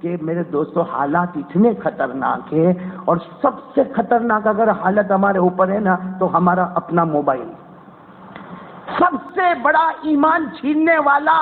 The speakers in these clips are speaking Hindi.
कि मेरे दोस्तों, हालात इतने खतरनाक है और सबसे खतरनाक अगर हालत हमारे ऊपर है ना तो हमारा अपना मोबाइल। सबसे बड़ा ईमान छीनने वाला।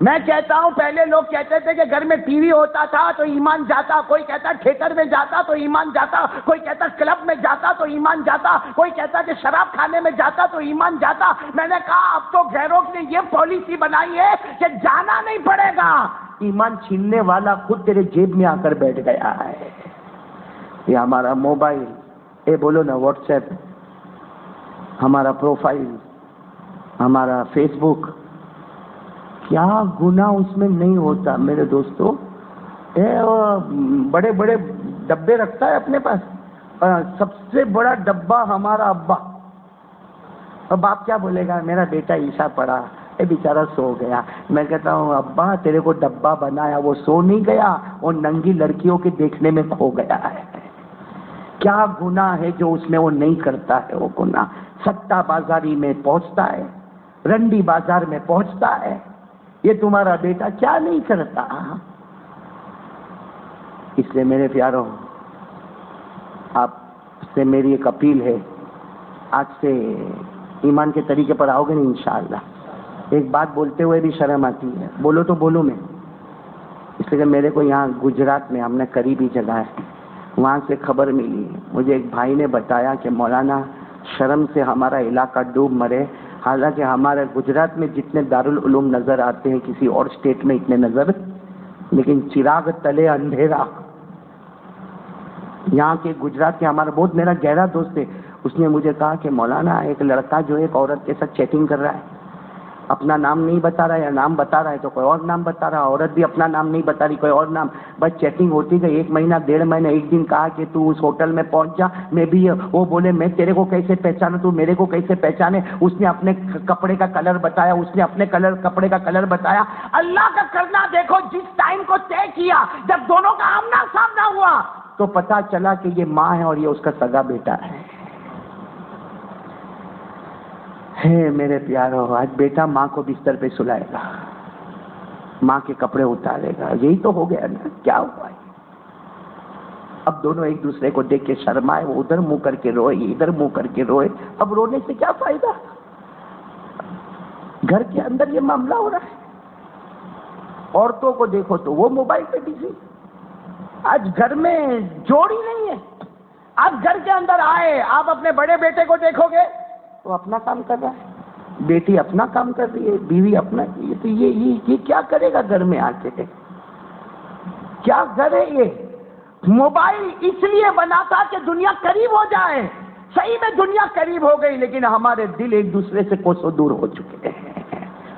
मैं कहता हूँ, पहले लोग कहते थे कि घर में टीवी होता था तो ईमान जाता, कोई कहता थिएटर में जाता तो ईमान जाता, कोई कहता क्लब में जाता तो ईमान जाता, कोई कहता कि शराब खाने में जाता तो ईमान जाता। मैंने कहा, अब तो गैरों ने ये पॉलिसी बनाई है कि जाना नहीं पड़ेगा। ईमान छीनने वाला खुद तेरे जेब में आकर बैठ गया है। ये हमारा मोबाइल ये बोलो ना व्हाट्सएप हमारा प्रोफ़ाइल हमारा फेसबुक क्या गुना उसमें नहीं होता मेरे दोस्तों। ए, बड़े बड़े डब्बे रखता है अपने पास। आ, सबसे बड़ा डब्बा हमारा अब्बा। और बाप क्या बोलेगा मेरा बेटा ईशा पड़ा ये बेचारा सो गया। मैं कहता हूँ, अब्बा, तेरे को डब्बा बनाया, वो सो नहीं गया वो नंगी लड़कियों के देखने में खो गया है। क्या गुना है जो उसमें वो नहीं करता है, वो गुना सट्टा बाजारी में पहुँचता है, रंडी बाज़ार में पहुँचता है। ये तुम्हारा बेटा क्या नहीं करता? इसलिए मेरे प्यारों, आपसे मेरी एक अपील है। आज से ईमान के तरीके पर आओगे नहीं, इंशाल्लाह। एक बात बोलते हुए भी शर्म आती है। बोलो तो बोलो मैं। इसलिए मेरे को यहाँ गुजरात में हमने करीबी जगह है, वहाँ से खबर मिली मुझे एक भाई ने बताया कि मौलाना, शर्म से हमारा इलाका डूब मरे। हालाँकि हमारे गुजरात में जितने दारुल उलूम नज़र आते हैं, किसी और स्टेट में इतने नज़र, लेकिन चिराग तले अंधेरा। यहाँ के गुजरात के हमारा बहुत मेरा गहरा दोस्त है। उसने मुझे कहा कि मौलाना, एक लड़का जो एक औरत के साथ चैटिंग कर रहा है। अपना नाम नहीं बता रहा है या नाम बता रहा है तो कोई और नाम बता रहा औरत भी अपना नाम नहीं बता रही, कोई और नाम। बस चेकिंग होती गई, एक महीना, डेढ़ महीना, एक दिन कहा कि तू उस होटल में पहुँच जा, मैं भी, वो बोले, मैं तेरे को कैसे पहचानू, तू मेरे को कैसे पहचाने? उसने अपने कपड़े का कलर बताया, उसने अपने कलर कपड़े का कलर बताया। अल्लाह का करना देखो, जिस टाइम को तय किया, जब दोनों का आमना सामना हुआ तो पता चला कि ये माँ है और ये उसका सगा बेटा है। है मेरे प्यारो, आज बेटा माँ को बिस्तर पे सुलाएगा। माँ के कपड़े उतारेगा। यही तो हो गया ना, क्या हुआ है? अब दोनों एक दूसरे को देख के शर्माए, वो उधर मुँह करके रोए, इधर मुँह करके रोए। अब रोने से क्या फ़ायदा? घर के अंदर ये मामला हो रहा है। औरतों को देखो तो वो मोबाइल पे बिज़ी। आज घर में जोड़ ही नहीं है। आप घर के अंदर आए, आप अपने बड़े बेटे को देखोगे तो अपना काम कर रहा है। बेटी अपना काम कर रही है, बीवी अपना, ये तो ये ये ये क्या करेगा घर में आके? क्या घर है ये? मोबाइल इसलिए बना था कि दुनिया करीब हो जाए। सही में दुनिया करीब हो गई, लेकिन हमारे दिल एक दूसरे से कोसों दूर हो चुके हैं।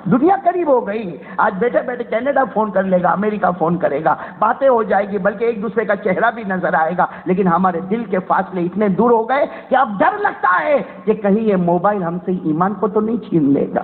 दुनिया करीब हो गई। आज बैठे बैठे कैनेडा फ़ोन कर लेगा, अमेरिका फ़ोन करेगा। बातें हो जाएगी, बल्कि एक दूसरे का चेहरा भी नज़र आएगा। लेकिन हमारे दिल के फासले इतने दूर हो गए कि अब डर लगता है कि कहीं ये मोबाइल हमसे ईमान को तो नहीं छीन लेगा।